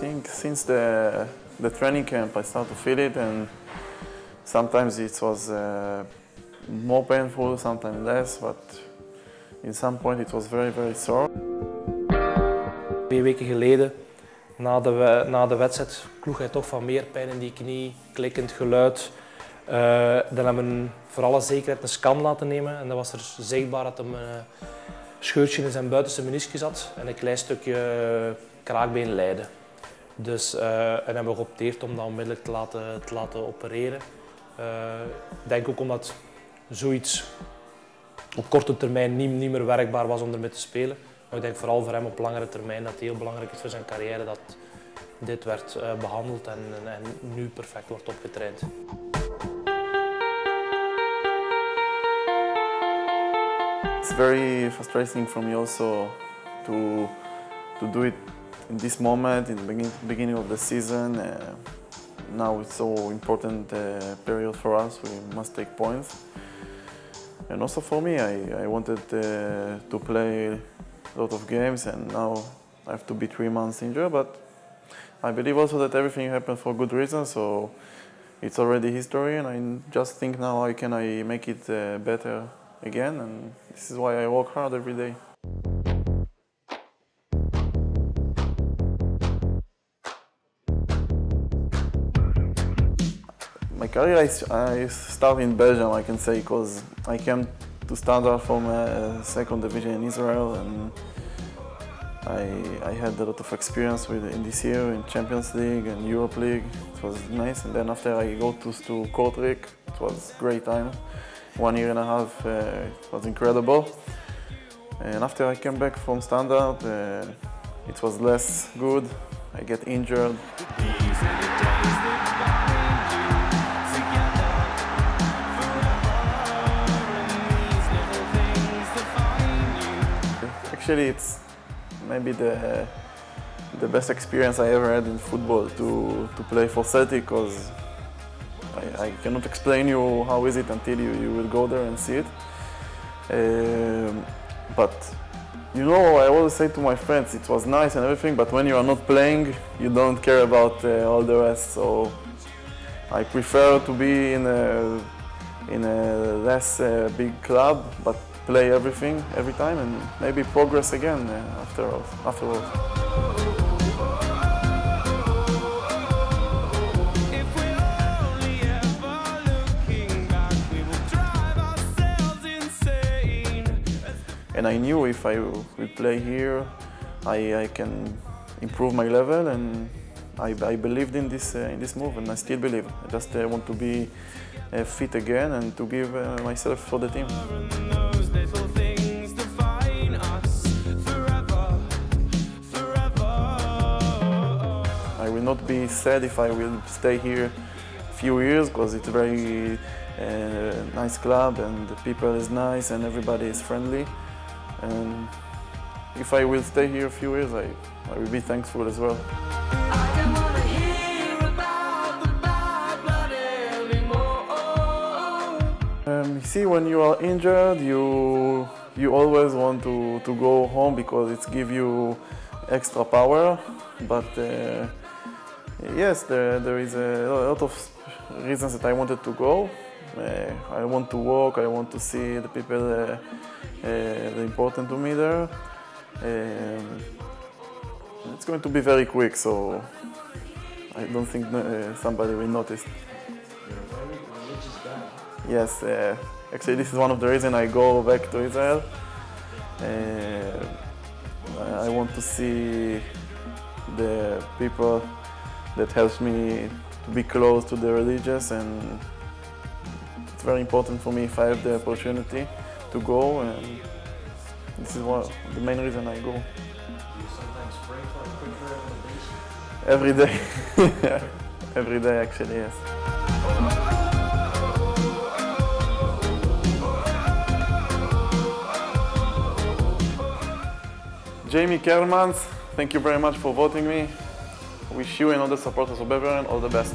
think since the, the training camp I started to feel it and sometimes it was uh, more painful, sometimes less, but in some point it was very, very sore. Twee weken geleden, na de, na de wedstrijd, kloeg hij toch van meer pijn in die knie, klikkend geluid. Uh, dan hebben we voor alle zekerheid een scan laten nemen en dan was er zichtbaar dat hem een scheurtje in zijn buitenste meniscus had en een klein stukje kraakbeen leiden. Dus, uh, en hebben we geopteerd om dat onmiddellijk te laten, te laten opereren. Uh, ik denk ook omdat zoiets op korte termijn niet, niet meer werkbaar was om ermee te spelen. Maar ik denk vooral voor hem op langere termijn dat het heel belangrijk is voor zijn carrière dat dit werd uh, behandeld en, en nu perfect wordt opgetraind. It's very frustrating for me also to, to do it in this moment, in the begin, beginning of the season. Uh, now it's so important uh, period for us, we must take points. And also for me, I, I wanted uh, to play a lot of games and now I have to be three months injured, but I believe also that everything happened for good reason, so it's already history and I just think now how can I make it uh, better again and this is why I work hard every day. My career I, I started in Belgium I can say because I came to Standard from a second division in Israel and I, I had a lot of experience with in this year in Champions League and Europe League. It was nice and then after I go to, to Kortrijk it was great time one year and a half. Uh, it was incredible. And after I came back from Standard, uh, it was less good. I get injured. Actually, it's maybe the the best experience I ever had in football to to play for Celtic because I, I, cannot explain you how is it until you, you will go there and see it. Um, but you know, I always say to my friends, it was nice and everything, but when you are not playing, you don't care about uh, all the rest. So I prefer to be in a in a less uh, big club, but play everything every time and maybe progress again uh, after afterwards. and I knew if I will play here, I, I can improve my level, and I, I believed in this uh, in this move, and I still believe. I just uh, want to be uh, fit again and to give uh, myself for the team. I will not be sad if I will stay here a few years because it's a very uh, nice club and the people is nice and everybody is friendly. And if I will stay here a few years, I, I will be thankful as well. See, when you are injured, you you always want to, to go home because it gives you extra power. But uh, yes, there, there is a lot of reasons that I wanted to go. Uh, I want to walk, I want to see the people uh, uh, important to me there. Um, it's going to be very quick, so I don't think uh, somebody will notice. You're a very religious guy. Yes, uh, actually this is one of the reasons I go back to Israel. Uh, I want to see the people that helps me to be close to the religious and it's very important for me if I have the opportunity to go and this is one, the main reason I go. Do you sometimes pray for a quicker revelation? Every day. Every day actually, yes. Jamie Kermans, thank you very much for voting me. Wish you and all the supporters of Beveren all the best.